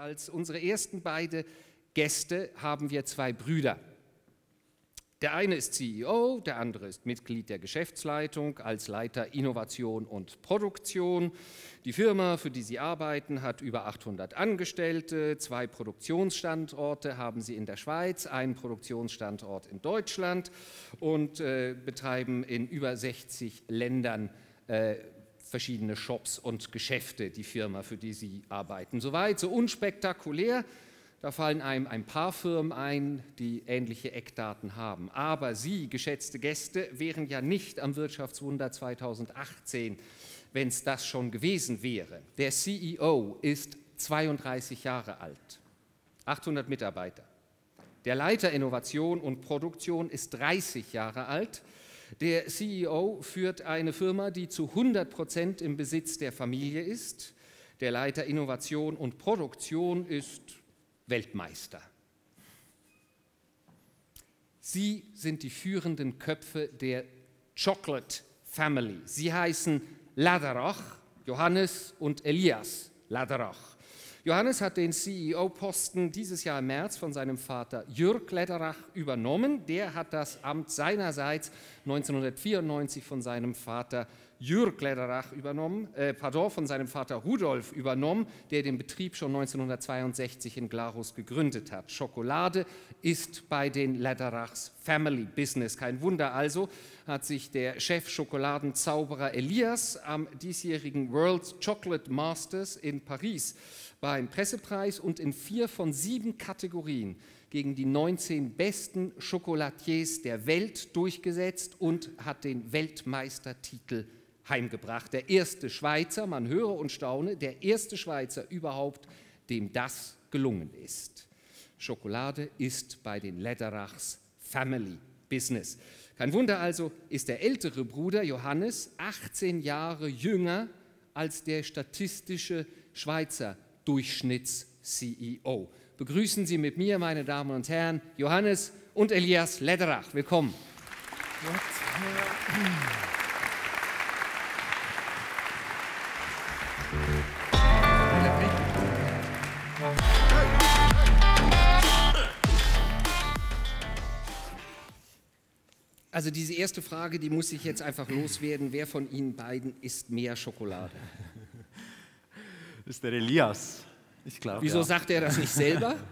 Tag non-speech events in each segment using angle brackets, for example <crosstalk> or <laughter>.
als unsere ersten beiden Gäste haben wir zwei Brüder. Der eine ist CEO, der andere ist Mitglied der Geschäftsleitung als Leiter Innovation und Produktion. Die Firma, für die sie arbeiten, hat über 800 Angestellte. Zwei Produktionsstandorte haben sie in der Schweiz, einen Produktionsstandort in Deutschland und äh, betreiben in über 60 Ländern äh, verschiedene Shops und Geschäfte, die Firma, für die sie arbeiten. Soweit, so unspektakulär. Da fallen einem ein paar Firmen ein, die ähnliche Eckdaten haben. Aber Sie, geschätzte Gäste, wären ja nicht am Wirtschaftswunder 2018, wenn es das schon gewesen wäre. Der CEO ist 32 Jahre alt, 800 Mitarbeiter. Der Leiter Innovation und Produktion ist 30 Jahre alt. Der CEO führt eine Firma, die zu 100 Prozent im Besitz der Familie ist. Der Leiter Innovation und Produktion ist Weltmeister. Sie sind die führenden Köpfe der Chocolate Family. Sie heißen Laderach, Johannes und Elias Laderach. Johannes hat den CEO-Posten dieses Jahr im März von seinem Vater Jürg Lederach übernommen. Der hat das Amt seinerseits 1994 von seinem Vater Jürg Lederach übernommen, äh, pardon, von seinem Vater Rudolf übernommen, der den Betrieb schon 1962 in Glarus gegründet hat. Schokolade ist bei den Lederachs Family Business. Kein Wunder also, hat sich der Chef Schokoladenzauberer Elias am diesjährigen World Chocolate Masters in Paris beim Pressepreis und in vier von sieben Kategorien gegen die 19 besten Schokolatiers der Welt durchgesetzt und hat den Weltmeistertitel heimgebracht. Der erste Schweizer, man höre und staune, der erste Schweizer überhaupt, dem das gelungen ist. Schokolade ist bei den Lederachs Family Business. Kein Wunder also, ist der ältere Bruder Johannes 18 Jahre jünger als der statistische Schweizer Durchschnitts-CEO. Begrüßen Sie mit mir, meine Damen und Herren, Johannes und Elias Lederach. Willkommen. Also diese erste Frage, die muss ich jetzt einfach loswerden. Wer von Ihnen beiden isst mehr Schokolade? Das ist der Elias. Ich glaube. Wieso ja. sagt er das nicht selber? <laughs>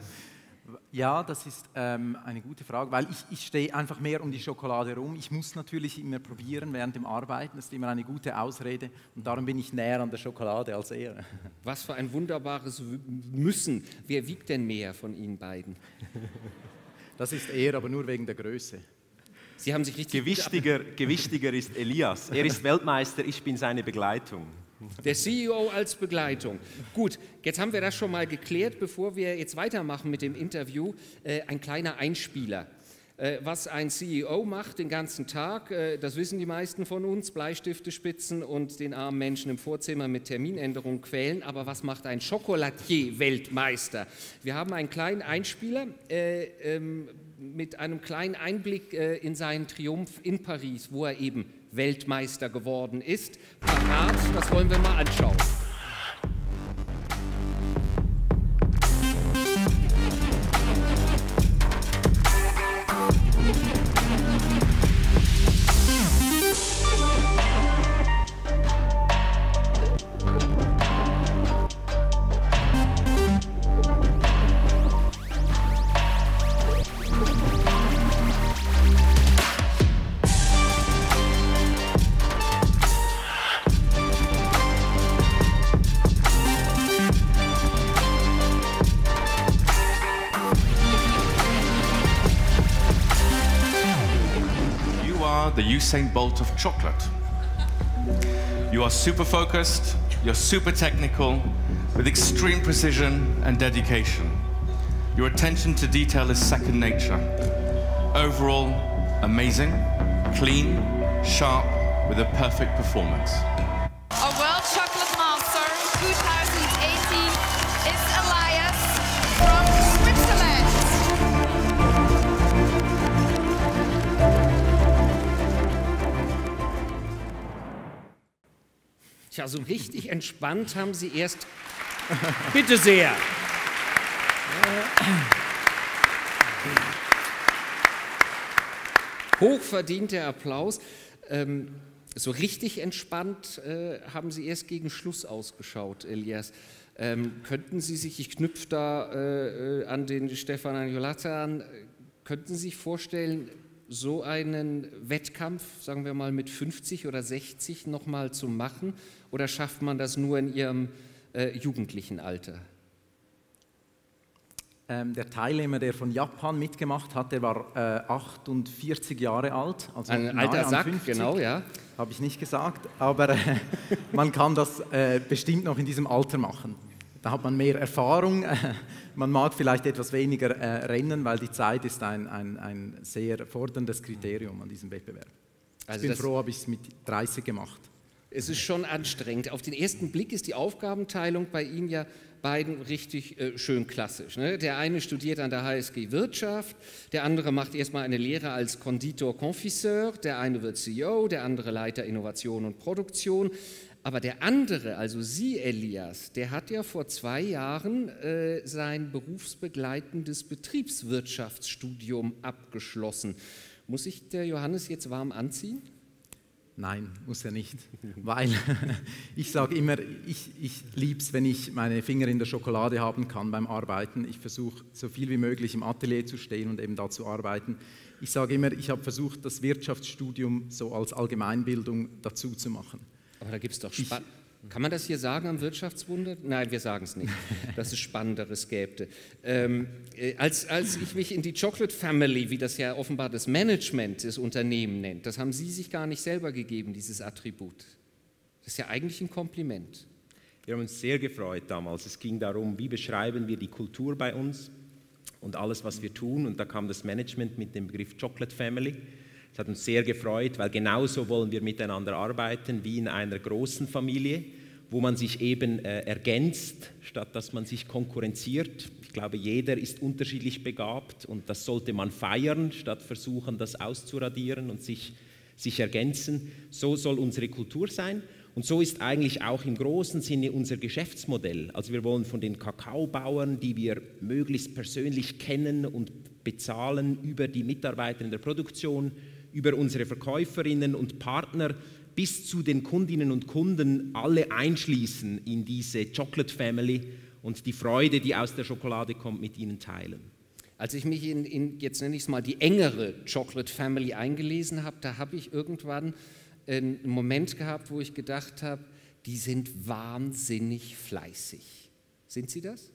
Ja, das ist ähm, eine gute Frage, weil ich, ich stehe einfach mehr um die Schokolade rum. Ich muss natürlich immer probieren während dem Arbeiten, das ist immer eine gute Ausrede und darum bin ich näher an der Schokolade als er. <laughs> Was für ein wunderbares Müssen. Wer wiegt denn mehr von Ihnen beiden? Das ist er, aber nur wegen der Größe. Sie haben sich richtig gewichtiger, gewichtiger ist Elias. Er ist Weltmeister, ich bin seine Begleitung. Der CEO als Begleitung. Gut, jetzt haben wir das schon mal geklärt. Bevor wir jetzt weitermachen mit dem Interview, äh, ein kleiner Einspieler. Äh, was ein CEO macht den ganzen Tag, äh, das wissen die meisten von uns, Bleistifte spitzen und den armen Menschen im Vorzimmer mit Terminänderungen quälen. Aber was macht ein Chocolatier-Weltmeister? Wir haben einen kleinen Einspieler äh, ähm, mit einem kleinen Einblick in seinen Triumph in Paris, wo er eben Weltmeister geworden ist. Parat, das wollen wir mal anschauen. Usain Bolt of chocolate. You are super focused, you're super technical, with extreme precision and dedication. Your attention to detail is second nature. Overall, amazing, clean, sharp, with a perfect performance. So richtig entspannt haben Sie erst. <laughs> Bitte sehr. <laughs> Hochverdienter Applaus. Ähm, so richtig entspannt äh, haben Sie erst gegen Schluss ausgeschaut, Elias. Ähm, könnten Sie sich, ich knüpfe da äh, äh an den Stefan Angiolata an, könnten Sie sich vorstellen, so einen Wettkampf, sagen wir mal mit 50 oder 60 nochmal zu machen? Oder schafft man das nur in Ihrem äh, jugendlichen Alter? Ähm, der Teilnehmer, der von Japan mitgemacht hat, der war äh, 48 Jahre alt. Also Ein alter Sack, 50, genau, ja. Habe ich nicht gesagt, aber äh, <laughs> man kann das äh, bestimmt noch in diesem Alter machen. Da hat man mehr Erfahrung. <laughs> man mag vielleicht etwas weniger äh, rennen, weil die Zeit ist ein, ein, ein sehr forderndes Kriterium an diesem Wettbewerb. Also ich bin froh, habe ich es mit 30 gemacht. Es ist schon anstrengend. Auf den ersten Blick ist die Aufgabenteilung bei Ihnen ja beiden richtig äh, schön klassisch. Ne? Der eine studiert an der HSG Wirtschaft, der andere macht erstmal eine Lehre als Konditor Confiseur, der eine wird CEO, der andere Leiter Innovation und Produktion. Aber der andere, also Sie, Elias, der hat ja vor zwei Jahren äh, sein berufsbegleitendes Betriebswirtschaftsstudium abgeschlossen. Muss sich der Johannes jetzt warm anziehen? Nein, muss er nicht, weil <laughs> ich sage immer, ich, ich liebe es, wenn ich meine Finger in der Schokolade haben kann beim Arbeiten. Ich versuche so viel wie möglich im Atelier zu stehen und eben da zu arbeiten. Ich sage immer, ich habe versucht, das Wirtschaftsstudium so als Allgemeinbildung dazu zu machen. Aber da gibt es doch Spann kann man das hier sagen am Wirtschaftswunder? Nein, wir sagen es nicht, dass es Spannenderes gäbe. Ähm, äh, als, als ich mich in die Chocolate Family, wie das ja offenbar das Management des Unternehmens nennt, das haben Sie sich gar nicht selber gegeben, dieses Attribut. Das ist ja eigentlich ein Kompliment. Wir haben uns sehr gefreut damals. Es ging darum, wie beschreiben wir die Kultur bei uns und alles, was wir tun. Und da kam das Management mit dem Begriff Chocolate Family. Das hat uns sehr gefreut, weil genauso wollen wir miteinander arbeiten wie in einer großen Familie, wo man sich eben äh, ergänzt, statt dass man sich konkurrenziert. Ich glaube, jeder ist unterschiedlich begabt und das sollte man feiern, statt versuchen, das auszuradieren und sich, sich ergänzen. So soll unsere Kultur sein. Und so ist eigentlich auch im großen Sinne unser Geschäftsmodell. Also wir wollen von den Kakaobauern, die wir möglichst persönlich kennen und bezahlen, über die Mitarbeiter in der Produktion, über unsere Verkäuferinnen und Partner bis zu den Kundinnen und Kunden alle einschließen in diese Chocolate Family und die Freude, die aus der Schokolade kommt, mit ihnen teilen. Als ich mich in, in jetzt nenne ich es mal, die engere Chocolate Family eingelesen habe, da habe ich irgendwann einen Moment gehabt, wo ich gedacht habe, die sind wahnsinnig fleißig. Sind sie das?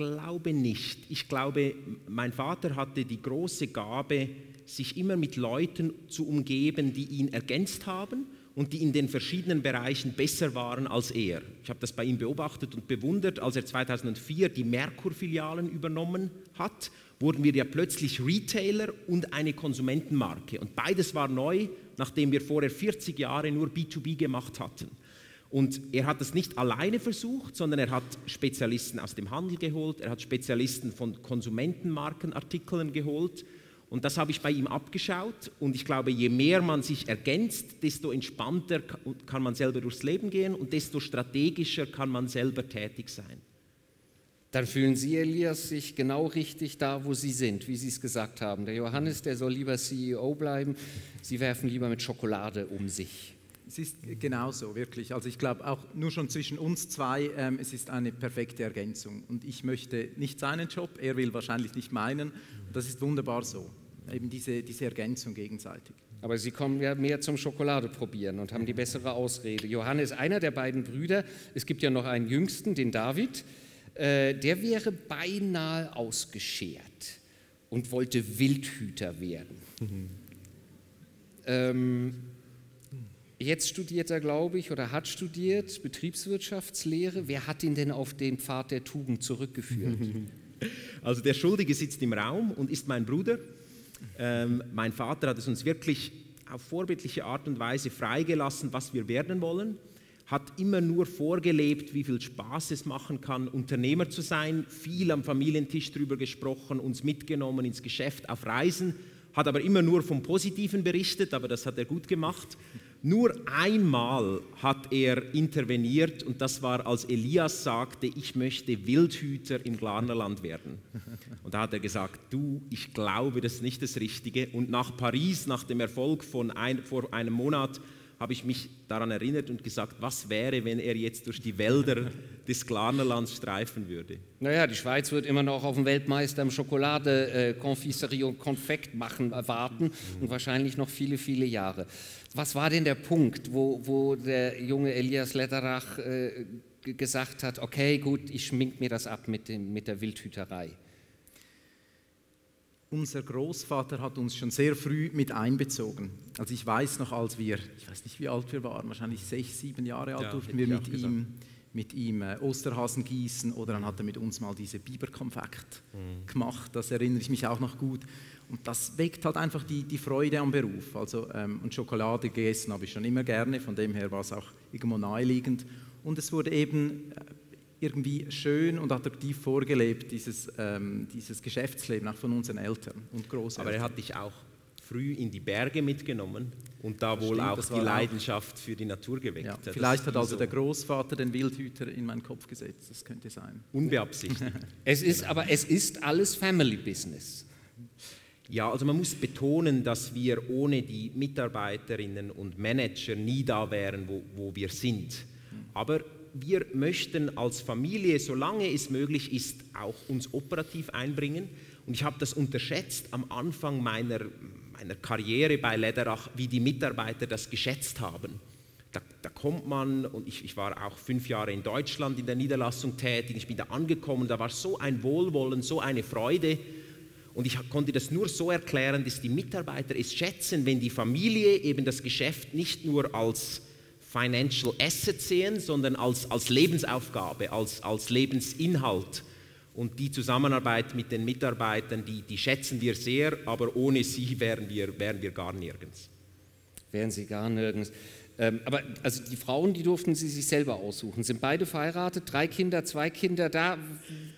glaube nicht. Ich glaube, mein Vater hatte die große Gabe, sich immer mit Leuten zu umgeben, die ihn ergänzt haben und die in den verschiedenen Bereichen besser waren als er. Ich habe das bei ihm beobachtet und bewundert, als er 2004 die Merkur-Filialen übernommen hat, wurden wir ja plötzlich Retailer und eine Konsumentenmarke. Und beides war neu, nachdem wir vorher 40 Jahre nur B2B gemacht hatten. Und er hat das nicht alleine versucht, sondern er hat Spezialisten aus dem Handel geholt, er hat Spezialisten von Konsumentenmarkenartikeln geholt. Und das habe ich bei ihm abgeschaut. Und ich glaube, je mehr man sich ergänzt, desto entspannter kann man selber durchs Leben gehen und desto strategischer kann man selber tätig sein. Dann fühlen Sie, Elias, sich genau richtig da, wo Sie sind, wie Sie es gesagt haben. Der Johannes, der soll lieber CEO bleiben. Sie werfen lieber mit Schokolade um sich. Es ist genauso, wirklich. Also ich glaube auch nur schon zwischen uns zwei, ähm, es ist eine perfekte Ergänzung. Und ich möchte nicht seinen Job, er will wahrscheinlich nicht meinen. Das ist wunderbar so. Eben diese, diese Ergänzung gegenseitig. Aber Sie kommen ja mehr zum Schokolade probieren und haben die bessere Ausrede. Johannes, einer der beiden Brüder, es gibt ja noch einen jüngsten, den David, äh, der wäre beinahe ausgeschert und wollte Wildhüter werden. Mhm. Ähm, Jetzt studiert er, glaube ich, oder hat studiert Betriebswirtschaftslehre. Wer hat ihn denn auf den Pfad der Tugend zurückgeführt? <laughs> Also der Schuldige sitzt im Raum und ist mein Bruder. Ähm, mein Vater hat es uns wirklich auf vorbildliche Art und Weise freigelassen, was wir werden wollen. Hat immer nur vorgelebt, wie viel Spaß es machen kann, Unternehmer zu sein. Viel am Familientisch darüber gesprochen, uns mitgenommen ins Geschäft, auf Reisen. Hat aber immer nur vom Positiven berichtet, aber das hat er gut gemacht Nur einmal hat er interveniert und das war, als Elias sagte, ich möchte Wildhüter im Glarnerland werden. <laughs> Und da hat er gesagt, du, ich glaube, das ist nicht das Richtige. Und nach Paris, nach dem Erfolg von ein, vor einem Monat, habe ich mich daran erinnert und gesagt, was wäre, wenn er jetzt durch die Wälder des Glarnerlands streifen würde. Naja, die Schweiz wird immer noch auf den Weltmeister im Schokolade, äh, und Konfekt machen warten mhm. und wahrscheinlich noch viele, viele Jahre. Was war denn der Punkt, wo, wo der junge Elias Letterach äh, gesagt hat, okay, gut, ich schmink mir das ab mit, dem, mit der Wildhüterei? Unser Großvater hat uns schon sehr früh mit einbezogen. Also ich weiß noch, als wir, ich weiß nicht, wie alt wir waren, wahrscheinlich sechs, sieben Jahre alt, ja, durften wir mit ihm, mit ihm äh, Osterhasen gießen oder dann hat er mit uns mal diese Biberkonfekt mhm. gemacht. Das erinnere ich mich auch noch gut. Und das weckt halt einfach die, die Freude am Beruf. Also, ähm, und Schokolade gegessen habe ich schon immer gerne, von dem her war es auch irgendwo naheliegend. Und es wurde eben äh, irgendwie schön und attraktiv vorgelebt, dieses, ähm, dieses Geschäftsleben, auch von unseren Eltern und Großeltern. Aber er hat dich auch früh in die Berge mitgenommen und da wohl Stimmt, auch die Leidenschaft auch. für die Natur geweckt. Ja, vielleicht hat also der Großvater den Wildhüter in meinen Kopf gesetzt, das könnte sein. Unbeabsichtigt. <laughs> es ist, aber es ist alles Family Business. Ja, also man muss betonen, dass wir ohne die Mitarbeiterinnen und Manager nie da wären, wo, wo wir sind. Aber wir möchten als Familie, solange es möglich ist, auch uns operativ einbringen. Und ich habe das unterschätzt am Anfang meiner, meiner Karriere bei Lederach, wie die Mitarbeiter das geschätzt haben. Da, da, kommt man, und ich, ich, war auch fünf Jahre in Deutschland in der Niederlassung tätig, ich bin da angekommen, da war so ein Wohlwollen, so eine Freude. Und ich konnte das nur so erklären, dass die Mitarbeiter es schätzen, wenn die Familie eben das Geschäft nicht nur als Financial Asset sehen, sondern als, als Lebensaufgabe, als, als Lebensinhalt. Und die Zusammenarbeit mit den Mitarbeitern, die, die schätzen wir sehr, aber ohne sie wären wir, wären wir gar nirgends. Wären sie gar nirgends. Ähm, aber also die Frauen, die durften sie sich selber aussuchen. Sind beide verheiratet, drei Kinder, zwei Kinder. Da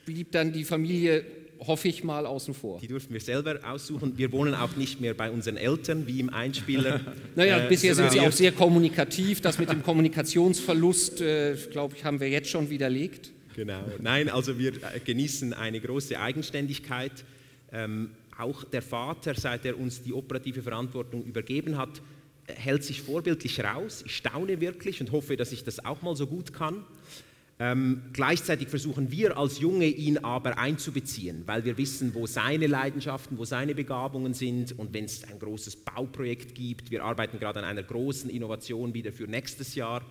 blieb dann die Familie hoffe ich mal außen vor. Die durften wir selber aussuchen. Wir wohnen auch nicht mehr bei unseren Eltern, wie im Einspieler. <laughs> naja, äh, bisher sind Sie auch sehr kommunikativ. Das mit dem Kommunikationsverlust, äh, glaube ich, haben wir jetzt schon widerlegt. Genau. Nein, also wir äh, genießen eine große Eigenständigkeit. Ähm, auch der Vater, seit er uns die operative Verantwortung übergeben hat, hält sich vorbildlich raus. Ich staune wirklich und hoffe, dass ich das auch mal so gut kann. Ähm, gleichzeitig versuchen wir als Junge ihn aber einzubeziehen, weil wir wissen, wo seine Leidenschaften, wo seine Begabungen sind. Und wenn es ein großes Bauprojekt gibt, wir arbeiten gerade an einer großen Innovation wieder für nächstes Jahr,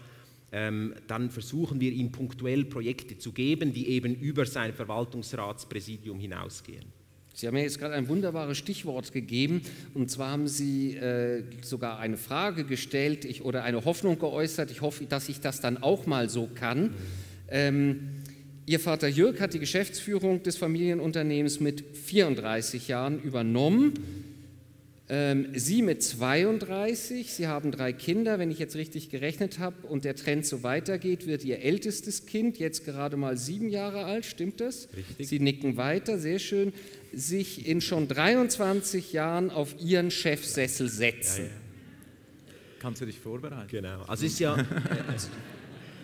ähm, dann versuchen wir ihm punktuell Projekte zu geben, die eben über sein Verwaltungsratspräsidium hinausgehen. Sie haben mir jetzt gerade ein wunderbares Stichwort gegeben, und zwar haben Sie äh, sogar eine Frage gestellt ich, oder eine Hoffnung geäußert. Ich hoffe, dass ich das dann auch mal so kann. Mhm ähm, ihr Vater Jürg hat die Geschäftsführung des Familienunternehmens mit 34 Jahren übernommen. Ähm, Sie mit 32, Sie haben drei Kinder, wenn ich jetzt richtig gerechnet habe und der Trend so weitergeht, wird Ihr ältestes Kind jetzt gerade mal sieben Jahre alt, stimmt das? Richtig. Sie nicken weiter, sehr schön, sich in schon 23 Jahren auf Ihren Chefsessel setzen. Ja, ja. Kannst du dich vorbereiten? Genau, also ist ja, Es <laughs>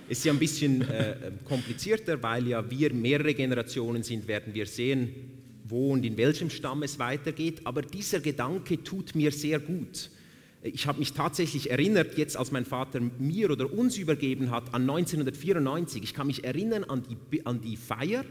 ist ja ein bisschen äh, komplizierter, weil ja wir mehrere Generationen sind, werden wir sehen, wo und in welchem Stamm es weitergeht. Aber dieser Gedanke tut mir sehr gut. Ich habe mich tatsächlich erinnert, jetzt als mein Vater mir oder uns übergeben hat, an 1994. Ich kann mich erinnern an die, an die Feier.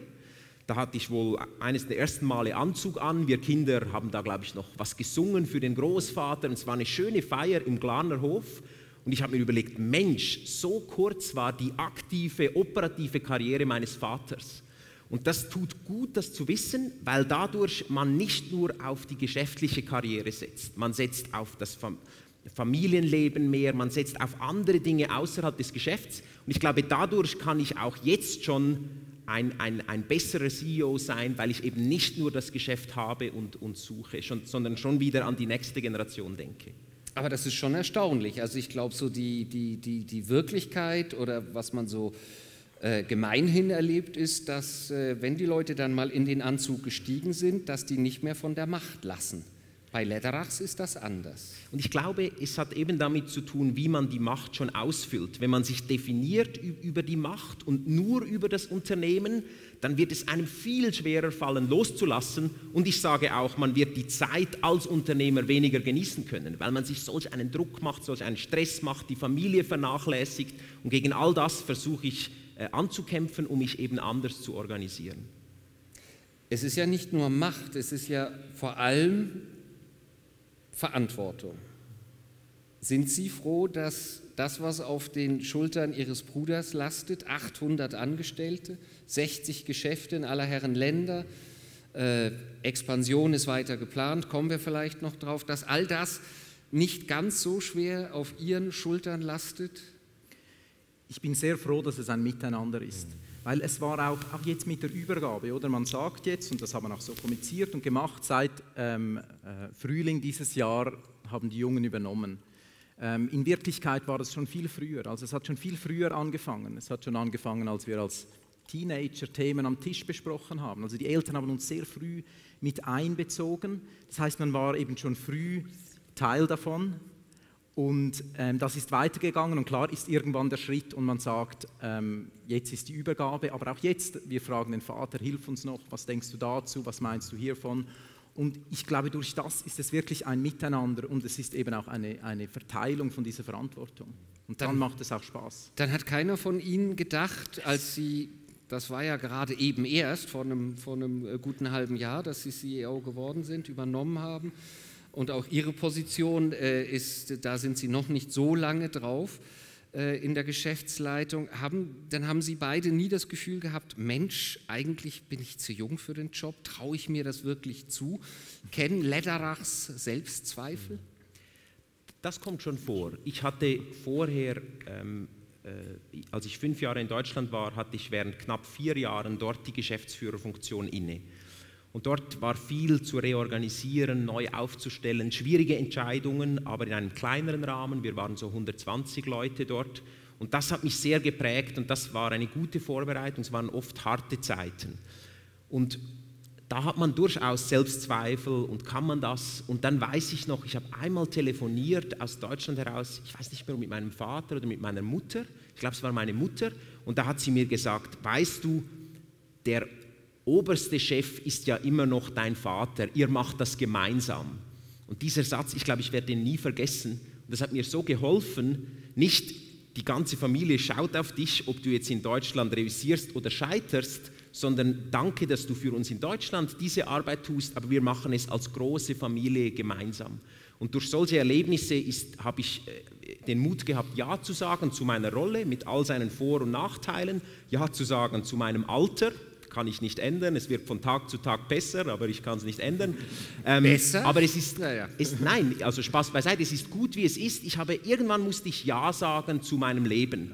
Da hatte ich wohl eines der ersten Male Anzug an. Wir Kinder haben da, glaube ich, noch was gesungen für den Großvater. Und es war eine schöne Feier im Glarner Hof. Und ich habe mir überlegt, Mensch, so kurz war die aktive, operative Karriere meines Vaters. Und das tut gut, das zu wissen, weil dadurch man nicht nur auf die geschäftliche Karriere setzt, man setzt auf das Familienleben mehr, man setzt auf andere Dinge außerhalb des Geschäfts. Und ich glaube, dadurch kann ich auch jetzt schon ein, ein, ein besserer CEO sein, weil ich eben nicht nur das Geschäft habe und, und suche, schon, sondern schon wieder an die nächste Generation denke. Aber das ist schon erstaunlich. Also ich glaube, so die, die, die, die Wirklichkeit oder was man so äh, gemeinhin erlebt, ist, dass äh, wenn die Leute dann mal in den Anzug gestiegen sind, dass die nicht mehr von der Macht lassen. Bei Lederachs ist das anders. Und ich glaube, es hat eben damit zu tun, wie man die Macht schon ausfüllt. Wenn man sich definiert über die Macht und nur über das Unternehmen, dann wird es einem viel schwerer fallen, loszulassen. Und ich sage auch, man wird die Zeit als Unternehmer weniger genießen können, weil man sich solch einen Druck macht, solch einen Stress macht, die Familie vernachlässigt. Und gegen all das versuche ich äh, anzukämpfen, um mich eben anders zu organisieren. Es ist ja nicht nur Macht, es ist ja vor allem Verantwortung. Sind Sie froh, dass das, was auf den Schultern Ihres Bruders lastet, 800 Angestellte, 60 Geschäfte in aller Herren Länder, äh, Expansion ist weiter geplant, kommen wir vielleicht noch drauf, dass all das nicht ganz so schwer auf Ihren Schultern lastet? Ich bin sehr froh, dass es ein Miteinander ist. Weil es war auch, auch jetzt mit der Übergabe, oder? Man sagt jetzt, und das haben wir auch so kommuniziert und gemacht, seit ähm, äh, Frühling dieses Jahr haben die Jungen übernommen. Ähm, in Wirklichkeit war es schon viel früher. Also es hat schon viel früher angefangen. Es hat schon angefangen, als wir als Teenager Themen am Tisch besprochen haben. Also die Eltern haben uns sehr früh mit einbezogen. Das heißt, man war eben schon früh Teil davon. Und ähm, das ist weitergegangen und klar ist irgendwann der Schritt und man sagt, ähm, jetzt ist die Übergabe, aber auch jetzt, wir fragen den Vater, hilf uns noch, was denkst du dazu, was meinst du hiervon? Und ich glaube, durch das ist es wirklich ein Miteinander und es ist eben auch eine, eine Verteilung von dieser Verantwortung. Und dann, dann macht es auch Spaß. Dann hat keiner von Ihnen gedacht, als Sie, das war ja gerade eben erst vor einem, vor einem äh, guten halben Jahr, dass Sie CEO geworden sind, übernommen haben, und auch Ihre Position äh, ist, da sind Sie noch nicht so lange drauf äh, in der Geschäftsleitung. Haben, dann haben Sie beide nie das Gefühl gehabt, Mensch, eigentlich bin ich zu jung für den Job, traue ich mir das wirklich zu? Kennen Lederachs Selbstzweifel? Das kommt schon vor. Ich hatte vorher, ähm, äh, als ich fünf Jahre in Deutschland war, hatte ich während knapp vier Jahren dort die Geschäftsführerfunktion inne. Und dort war viel zu reorganisieren, neu aufzustellen, schwierige Entscheidungen, aber in einem kleineren Rahmen. Wir waren so 120 Leute dort. Und das hat mich sehr geprägt und das war eine gute Vorbereitung. Es waren oft harte Zeiten. Und da hat man durchaus Selbstzweifel und kann man das. Und dann weiß ich noch, ich habe einmal telefoniert aus Deutschland heraus, ich weiß nicht mehr, mit meinem Vater oder mit meiner Mutter. Ich glaube, es war meine Mutter. Und da hat sie mir gesagt, weißt du, der oberste Chef ist ja immer noch dein Vater, ihr macht das gemeinsam. Und dieser Satz, ich glaube, ich werde ihn nie vergessen. Und das hat mir so geholfen, nicht die ganze Familie schaut auf dich, ob du jetzt in Deutschland reüssierst oder scheiterst, sondern danke, dass du für uns in Deutschland diese Arbeit tust, aber wir machen es als große Familie gemeinsam. Und durch solche Erlebnisse habe ich äh, den Mut gehabt, Ja zu sagen zu meiner Rolle mit all seinen Vor- und Nachteilen, Ja zu sagen zu meinem Alter, kann ich nicht ändern. Es wird von Tag zu Tag besser, aber ich kann es nicht ändern. Ähm, besser? Aber es ist, naja. ist, nein, also Spaß beiseite, es ist gut, wie es ist. Ich habe, irgendwann musste ich Ja sagen zu meinem Leben.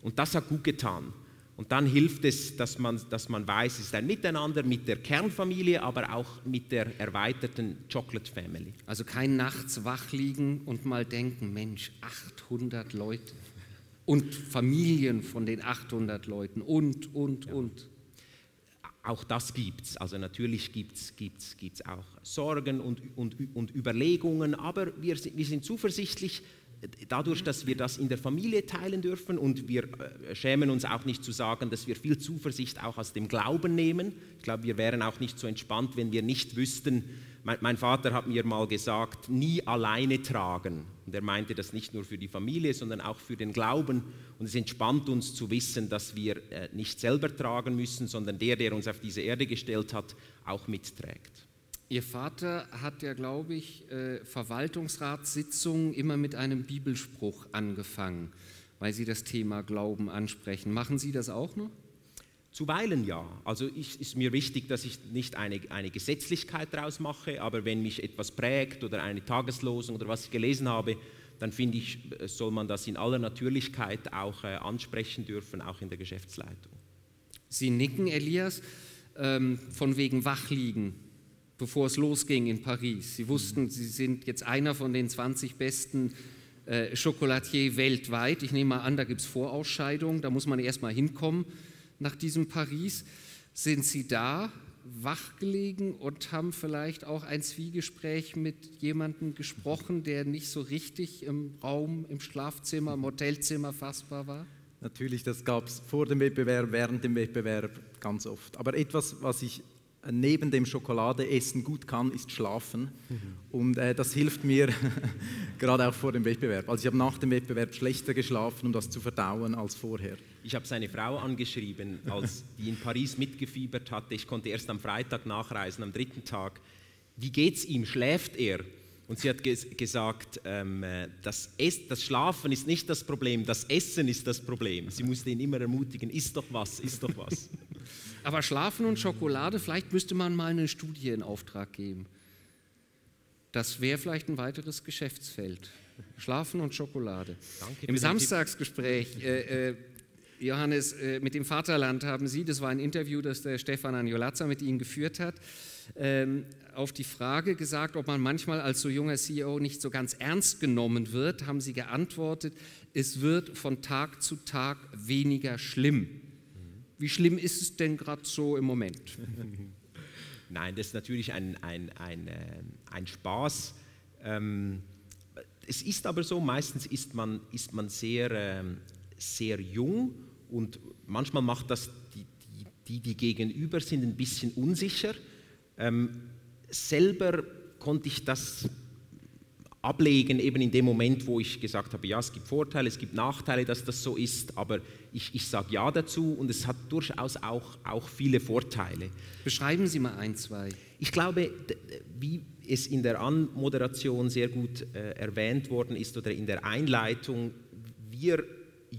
Und das hat gut getan. Und dann hilft es, dass man, dass man weiß, es ist ein Miteinander mit der Kernfamilie, aber auch mit der erweiterten Chocolate Family. Also kein nachts wach liegen und mal denken, Mensch, 800 Leute und Familien von den 800 Leuten und, und, ja. und auch das gibt es. Also natürlich gibt es auch Sorgen und, und, und Überlegungen, aber wir, wir sind zuversichtlich, dadurch, dass wir das in der Familie teilen dürfen und wir äh, schämen uns auch nicht zu sagen, dass wir viel Zuversicht auch aus dem Glauben nehmen. Ich glaube, wir wären auch nicht so entspannt, wenn wir nicht wüssten, mein, mein, Vater hat mir mal gesagt, nie alleine tragen. Und er meinte das nicht nur für die Familie, sondern auch für den Glauben. Und es entspannt uns zu wissen, dass wir äh, nicht selber tragen müssen, sondern der, der uns auf diese Erde gestellt hat, auch mitträgt. Ihr Vater hat ja, glaube ich, äh, Verwaltungsratssitzungen immer mit einem Bibelspruch angefangen, weil Sie das Thema Glauben ansprechen. Machen Sie das auch noch? Zuweilen ja. Also es ist mir wichtig, dass ich nicht eine, eine Gesetzlichkeit daraus mache, aber wenn mich etwas prägt oder eine Tageslosung oder was ich gelesen habe, dann finde ich, soll man das in aller Natürlichkeit auch äh, ansprechen dürfen, auch in der Geschäftsleitung. Sie nicken, Elias, ähm, von wegen Wachliegen, bevor es losging in Paris. Sie wussten, mhm. Sie sind jetzt einer von den 20 besten äh, Chocolatier weltweit. Ich nehme mal an, da gibt es Vorausscheidungen, da muss man erst mal hinkommen nach diesem Paris. Sind Sie da, wach gelegen und haben vielleicht auch ein Zwiegespräch mit jemandem gesprochen, der nicht so richtig im Raum, im Schlafzimmer, im Hotelzimmer fassbar war? Natürlich, das gab es vor dem Wettbewerb, während dem Wettbewerb ganz oft. Aber etwas, was ich neben dem Schokoladeessen gut kann, ist schlafen. Mhm. Und äh, das hilft mir <laughs> gerade auch vor dem Wettbewerb. Also ich habe nach dem Wettbewerb schlechter geschlafen, um das zu verdauen als vorher. Ich habe seine Frau angeschrieben, als die in Paris mitgefiebert hatte. Ich konnte erst am Freitag nachreisen, am dritten Tag. Wie geht's ihm? Schläft er? Und sie hat ges gesagt, ähm, äh, das, das, Schlafen ist nicht das Problem, das Essen ist das Problem. Sie musste ihn immer ermutigen, isst doch was, isst doch was. <laughs> Aber Schlafen und Schokolade, vielleicht müsste man mal eine Studie in Auftrag geben. Das wäre vielleicht ein weiteres Geschäftsfeld. Schlafen und Schokolade. Danke Im Samstagsgespräch, äh, äh, Johannes, äh, mit dem Vaterland haben Sie, das war ein Interview, das der Stefan Anjolazza mit Ihnen geführt hat, ähm, auf die Frage gesagt, ob man manchmal als so junger CEO nicht so ganz ernst genommen wird, haben Sie geantwortet, es wird von Tag zu Tag weniger schlimm. Wie schlimm ist es denn gerade so im Moment? <laughs> Nein, das ist natürlich ein, ein, ein, äh, ein Spaß. Ähm, es ist aber so, meistens ist man, ist man sehr, ähm, sehr jung und manchmal macht das die, die, die gegenüber sind, ein bisschen unsicher. Ähm, selber konnte ich das ablegen, eben in dem Moment, wo ich gesagt habe, ja, es gibt Vorteile, es gibt Nachteile, dass das so ist, aber ich, ich sage ja dazu und es hat durchaus auch, auch viele Vorteile. Beschreiben Sie mal ein, zwei. Ich glaube, wie es in der Anmoderation sehr gut äh, erwähnt worden ist oder in der Einleitung, wir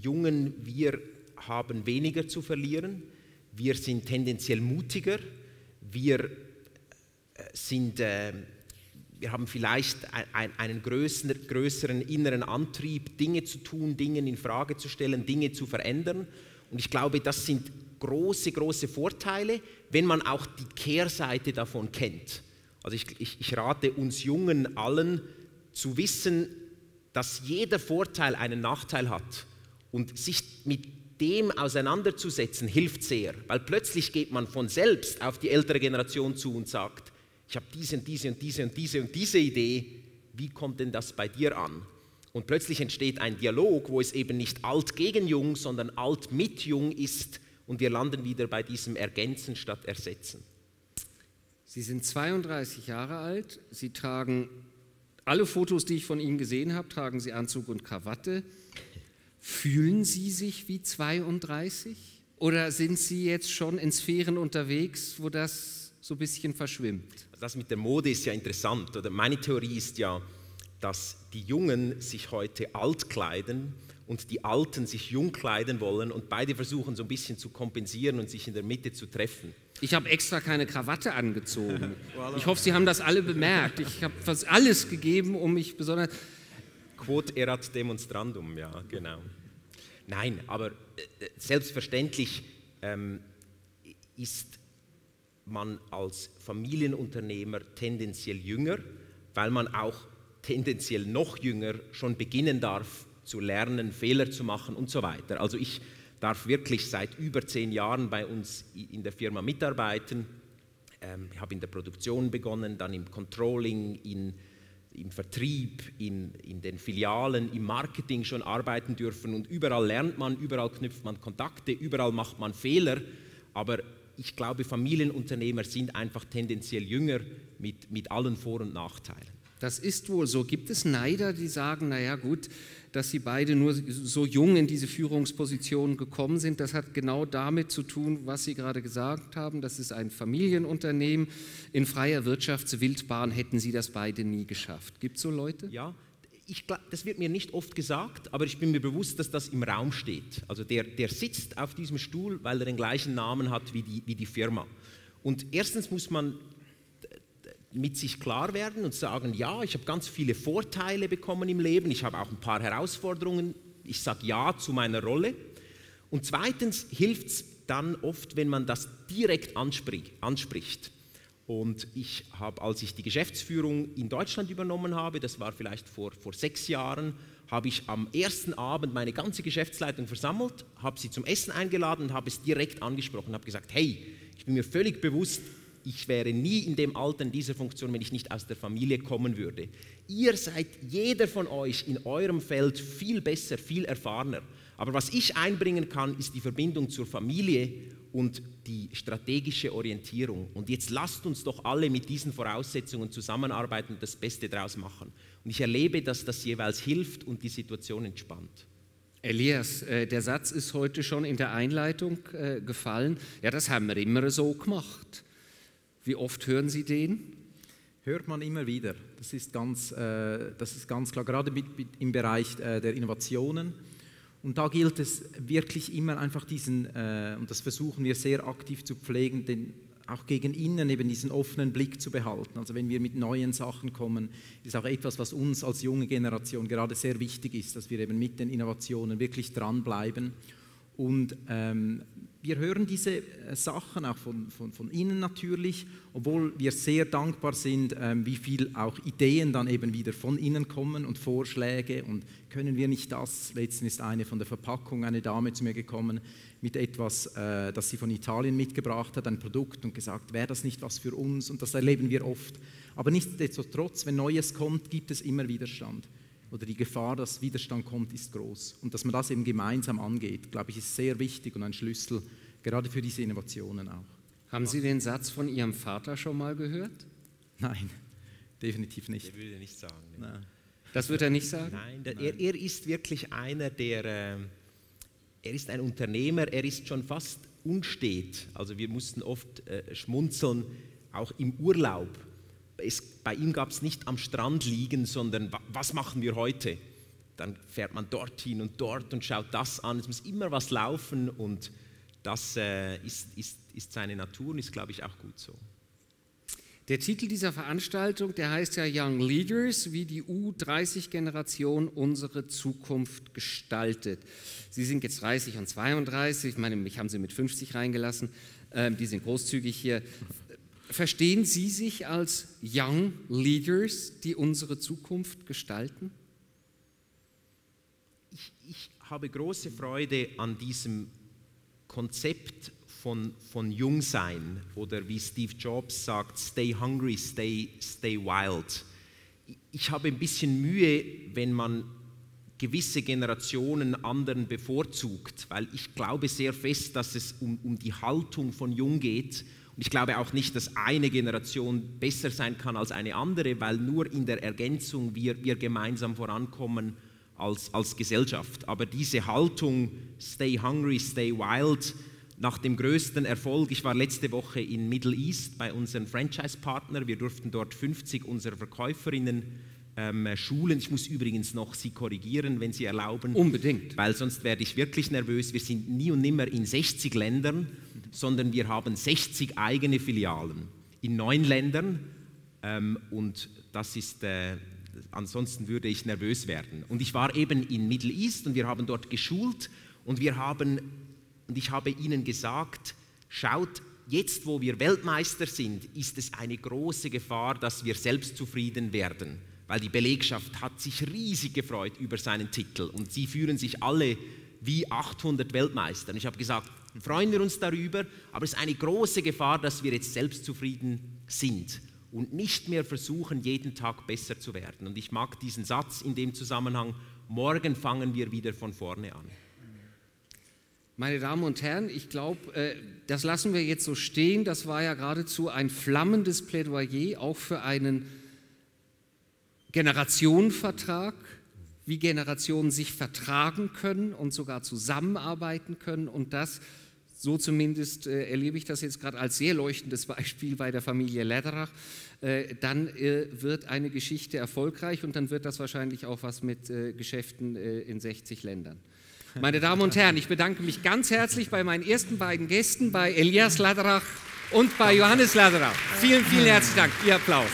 Jungen, wir haben weniger zu verlieren, wir sind tendenziell mutiger, wir sind, äh, wir haben vielleicht ein, einen größeren, größeren inneren Antrieb, Dinge zu tun, Dinge in Frage zu stellen, Dinge zu verändern. Und ich glaube, das sind große, große Vorteile, wenn man auch die Kehrseite davon kennt. Also ich, ich, ich rate uns Jungen allen zu wissen, dass jeder Vorteil einen Nachteil hat und sich mit dem auseinanderzusetzen hilft sehr, weil plötzlich geht man von selbst auf die ältere Generation zu und sagt, ich habe diese und diese und diese und diese und diese Idee, wie kommt denn das bei dir an? Und plötzlich entsteht ein Dialog, wo es eben nicht alt gegen jung, sondern alt mit jung ist und wir landen wieder bei diesem Ergänzen statt Ersetzen. Sie sind 32 Jahre alt, Sie tragen alle Fotos, die ich von Ihnen gesehen habe, tragen Sie Anzug und Krawatte. Fühlen Sie sich wie 32? Oder sind Sie jetzt schon in Sphären unterwegs, wo das so ein bisschen verschwimmt? das mit der Mode ist ja interessant. Oder meine Theorie ist ja, dass die Jungen sich heute alt kleiden und die Alten sich jung kleiden wollen und beide versuchen so ein bisschen zu kompensieren und sich in der Mitte zu treffen. Ich habe extra keine Krawatte angezogen. <laughs> Ich hoffe, Sie haben das alle bemerkt. Ich habe fast alles gegeben, um mich besonders... Quod erat demonstrandum, ja, genau. Nein, aber äh, selbstverständlich ähm, ist man als Familienunternehmer tendenziell jünger, weil man auch tendenziell noch jünger schon beginnen darf zu lernen, Fehler zu machen und so weiter. Also ich darf wirklich seit über zehn Jahren bei uns in der Firma mitarbeiten. Ähm, ich habe in der Produktion begonnen, dann im Controlling, in, im Vertrieb, in, in den Filialen, im Marketing schon arbeiten dürfen und überall lernt man, überall knüpft man Kontakte, überall macht man Fehler, aber ich glaube, Familienunternehmer sind einfach tendenziell jünger mit, mit allen Vor- und Nachteilen. Das ist wohl so. Gibt es Neider, die sagen, naja gut, dass sie beide nur so jung in diese Führungsposition gekommen sind, das hat genau damit zu tun, was Sie gerade gesagt haben. Das ist ein Familienunternehmen. In freier Wirtschaftswildbahn hätten Sie das beide nie geschafft. Gibt es so Leute? Ja, ich, das wird mir nicht oft gesagt, aber ich bin mir bewusst, dass das im Raum steht. Also der, der sitzt auf diesem Stuhl, weil er den gleichen Namen hat wie die, wie die Firma. Und erstens muss man mit sich klar werden und sagen, ja, ich habe ganz viele Vorteile bekommen im Leben, ich habe auch ein paar Herausforderungen, ich sage ja zu meiner Rolle. Und zweitens hilft es dann oft, wenn man das direkt anspricht. Und ich habe, als ich die Geschäftsführung in Deutschland übernommen habe, das war vielleicht vor, vor sechs Jahren, habe ich am ersten Abend meine ganze Geschäftsleitung versammelt, habe sie zum Essen eingeladen und habe es direkt angesprochen, habe gesagt, hey, ich bin mir völlig bewusst, ich wäre nie in dem Alter in dieser Funktion, wenn ich nicht aus der Familie kommen würde. Ihr seid jeder von euch in eurem Feld viel besser, viel erfahrener. Aber was ich einbringen kann, ist die Verbindung zur Familie und die strategische Orientierung. Und jetzt lasst uns doch alle mit diesen Voraussetzungen zusammenarbeiten und das Beste daraus machen. Und ich erlebe, dass das jeweils hilft und die Situation entspannt. Elias, äh, der Satz ist heute schon in der Einleitung äh, gefallen. Ja, das haben wir immer so gemacht. Wie oft hören Sie den? Hört man immer wieder. Das ist ganz, äh, das ist ganz klar, gerade mit, mit im Bereich äh, der Innovationen. Und da gilt es wirklich immer einfach diesen, äh, und das versuchen wir sehr aktiv zu pflegen, den auch gegen innen eben diesen offenen Blick zu behalten. Also wenn wir mit neuen Sachen kommen, ist auch etwas, was uns als junge Generation gerade sehr wichtig ist, dass wir eben mit den Innovationen wirklich dranbleiben. Und ähm, wir hören diese äh, Sachen auch von, von, von Ihnen natürlich, obwohl wir sehr dankbar sind, ähm, wie viel auch Ideen dann eben wieder von Ihnen kommen und Vorschläge und können wir nicht das? Letztens ist eine von der Verpackung, eine Dame zu mir gekommen mit etwas, äh, das sie von Italien mitgebracht hat, ein Produkt und gesagt, wäre das nicht was für uns? Und das erleben wir oft. Aber nichtsdestotrotz, wenn Neues kommt, gibt es immer Widerstand oder die Gefahr, dass Widerstand kommt, ist groß. Und dass man das eben gemeinsam angeht, glaube ich, ist sehr wichtig und ein Schlüssel gerade für diese Innovationen auch. Haben Sie den Satz von Ihrem Vater schon mal gehört? Nein, definitiv nicht. Der würde nicht sagen. Ne? Nein. Das wird er nicht sagen? Nein, der, er, er, ist wirklich einer, der, äh, er ist ein Unternehmer, er ist schon fast unstet. Also wir mussten oft äh, schmunzeln, auch im Urlaub es, bei ihm gab es nicht am Strand liegen, sondern was machen wir heute? Dann fährt man dorthin und dort und schaut das an. Es muss immer was laufen und das äh, ist, ist, ist seine Natur und ist, glaube ich, auch gut so. Der Titel dieser Veranstaltung, der heißt ja Young Leaders, wie die U30-Generation unsere Zukunft gestaltet. Sie sind jetzt 30 und 32, ich meine, mich haben Sie mit 50 reingelassen, ähm, die sind großzügig hier. Verstehen Sie sich als Young Leaders, die unsere Zukunft gestalten? Ich, ich habe große Freude an diesem Konzept von, von Jungsein oder wie Steve Jobs sagt, stay hungry, stay, stay wild. Ich habe ein bisschen Mühe, wenn man gewisse Generationen anderen bevorzugt, weil ich glaube sehr fest, dass es um, um die Haltung von Jung geht und ich glaube auch nicht, dass eine Generation besser sein kann als eine andere, weil nur in der Ergänzung wir, wir gemeinsam vorankommen als, als Gesellschaft. Aber diese Haltung, stay hungry, stay wild, nach dem größten Erfolg, ich war letzte Woche in Middle East bei unseren Franchise-Partner, wir durften dort 50 unserer Verkäuferinnen ähm, schulen. Ich muss übrigens noch Sie korrigieren, wenn Sie erlauben. Unbedingt. Weil sonst werde ich wirklich nervös. Wir sind nie und nimmer in 60 Ländern sondern wir haben 60 eigene Filialen in neun Ländern ähm, und das ist, äh, ansonsten würde ich nervös werden. Und ich war eben in Middle East und wir haben dort geschult und wir haben, und ich habe ihnen gesagt, schaut, jetzt wo wir Weltmeister sind, ist es eine große Gefahr, dass wir selbstzufrieden werden, weil die Belegschaft hat sich riesig gefreut über seinen Titel und sie fühlen sich alle wie 800 Weltmeister. Und ich habe gesagt, freuen wir uns darüber, aber es ist eine große Gefahr, dass wir jetzt selbstzufrieden sind und nicht mehr versuchen, jeden Tag besser zu werden. Und ich mag diesen Satz in dem Zusammenhang, morgen fangen wir wieder von vorne an. Meine Damen und Herren, ich glaube, äh, das lassen wir jetzt so stehen. Das war ja geradezu ein flammendes Plädoyer auch für einen Generationenvertrag, wie Generationen sich vertragen können und sogar zusammenarbeiten können und das so zumindest äh, erlebe ich das jetzt gerade als sehr leuchtendes <laughs> Beispiel bei der Familie Lederach. Äh, dann äh, wird eine Geschichte erfolgreich und dann wird das wahrscheinlich auch was mit äh, Geschäften äh, in 60 Ländern. Meine Damen und Herren, ich bedanke mich ganz herzlich bei meinen ersten beiden Gästen, bei Elias Laderach und bei Johannes Laderach. Vielen, vielen herzlichen Dank. Ihr Applaus.